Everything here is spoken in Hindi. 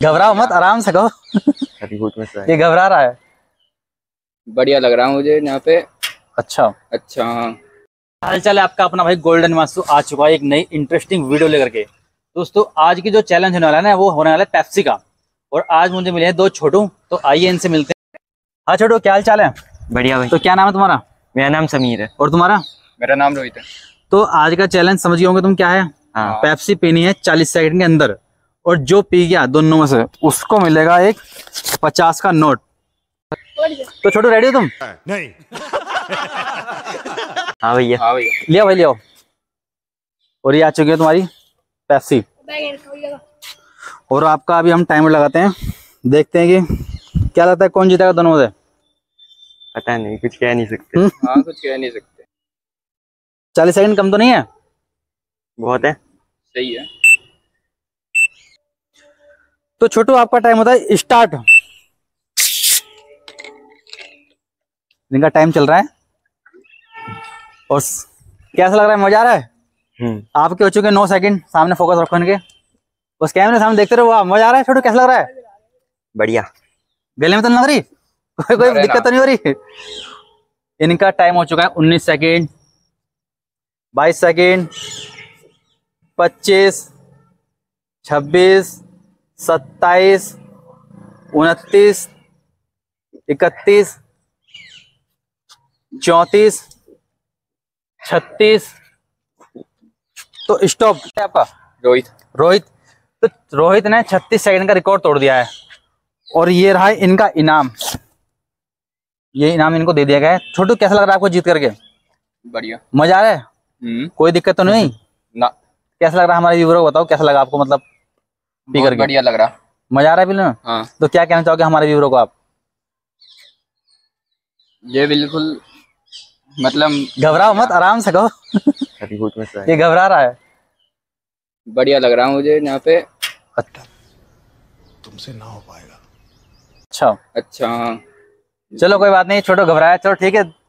घबराओ मत आराम से कहो। अभी ये घबरा रहा है। बढ़िया लग रहा है मुझे यहाँ पे। अच्छा। अच्छा हाँ। हाल चाल है आपका अपना भाई गोल्डन मासू आ चुका है एक नई इंटरेस्टिंग वीडियो लेकर के। दोस्तों आज की जो चैलेंज होने वाला है ना वो होने वाला है पेप्सी का। और आज मुझे मिले हैं दो छोटू तो आइए इनसे मिलते हैं। हाँ छोटू क्या हाल चाल है? बढ़िया भाई। तो क्या नाम है तुम्हारा? मेरा नाम समीर है। और तुम्हारा? मेरा नाम रोहित है। तो आज का चैलेंज समझ गए होंगे तुम क्या है? पैप्सी पेप्सी पीनी है चालीस सेकंड के अंदर। और जो पी गया दोनों में से उसको मिलेगा एक पचास का नोट। तो छोटू रेडी हो तुम? नहीं। हाँ भैया। हाँ भैया। लिया भाई लिया। और ये आ चुकी है तुम्हारी पेप्सी और आपका अभी हम टाइमर लगाते हैं। देखते हैं कि क्या लगता है कौन जीतेगा दोनों से? पता नहीं कुछ कह नहीं सकते। हम्म? हाँ कुछ कह नहीं सकते। चालीस सेकंड कम तो नहीं है? बहुत है। सही है। तो छोटू आपका टाइम होता है स्टार्ट इनका टाइम चल रहा है और कैसा लग रहा है? मज़ा आ रहा है? हम्म। आपके हो चुके नौ सेकंड सामने फोकस रखो इनके। बस कैमरे सामने देखते रहो मज़ा आ रहा है छोटू कैसा लग रहा है? बढ़िया। गले में तो लग रही? कोई कोई दिक्कत तो नहीं हो रही? इनका टाइम हो चुका है उन्नीस सेकेंड बाईस सेकेंड पच्चीस छब्बीस सत्ताईस उनतीस इकतीस चौंतीस छत्तीस। तो स्टॉप आपका? रोहित। रोहित। तो रोहित ने 36 सेकंड का रिकॉर्ड तोड़ दिया है। और ये रहा है इनका इनाम। ये इनाम इनको दे दिया गया है। छोटू कैसा लग रहा है आपको जीत करके? बढ़िया। मज़ा आ रहा है? हम्म। कोई दिक्कत तो नहीं? ना। कैसा लग रहा है हमारे व्यूवर को बताओ? कैसा लगा आपको मतलब? पी करके। बढ़िया लग रहा। मज़ा आ रहा है में हाँ। तो क्या कहना चाहोगे हमारे व्यूवर को आप? ये बिल्कुल मतलब घबराओ मत आराम से कहो। ये घबरा रहा है। बढ़िया लग रहा है मुझे यहाँ पे। अच्छा। तुमसे ना हो पाएगा। अच्छा। अच्छा हाँ। चलो कोई बात नहीं छोटो घबराया चलो ठीक है।